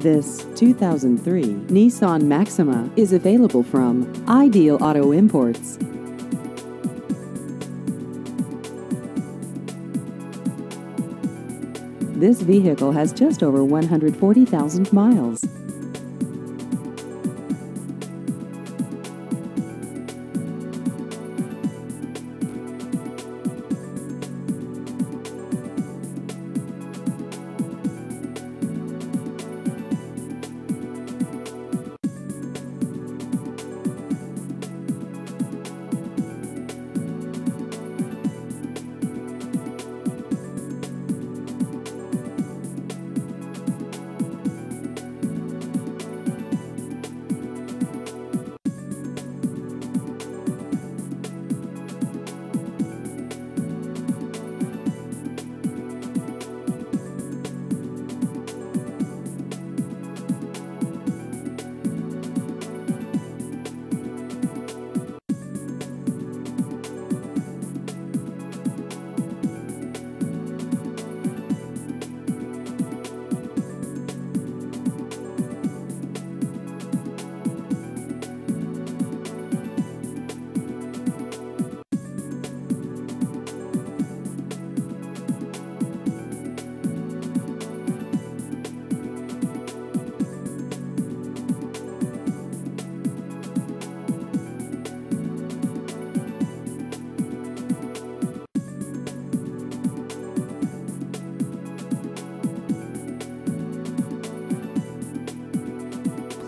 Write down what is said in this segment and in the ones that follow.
This 2003 Nissan Maxima is available from Ideal Auto Imports. This vehicle has just over 140,000 miles.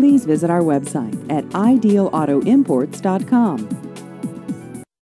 Please visit our website at idealautoimports.com.